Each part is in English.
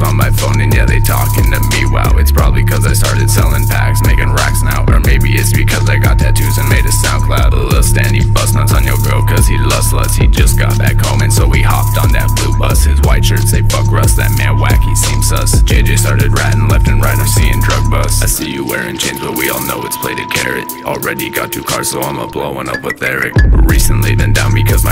on my phone and yeah, they talking to me. Wow, it's probably cause I started selling packs, making racks now. Or maybe it's because I got tattoos and made a SoundCloud. A little standy bust nuts on your girl cause he lust lust. He just got back home and so we hopped on that blue bus. His white shirts say fuck rust, that man wacky seems sus. JJ started ratting left and right, I'm seeing drug busts. I see you wearing chains, but we all know it's plated carat. Already got two cars, so I'ma blowing up with Eric. Recently been down because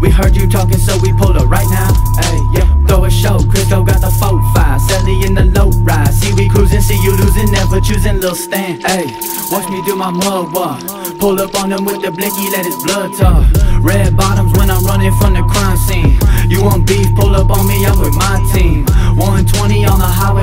We heard you talking, so we pull up right now. Hey, yeah, throw a show. Chrisco got the 4-5, Sally in the low ride. See we cruising, see you losing, never choosing, little stand. Hey, watch me do my mud walk. Pull up on them with the blicky, let his blood talk. Red bottoms when I'm running from the crime scene. You want beef, pull up on me, I'm with my team. 120 on the highway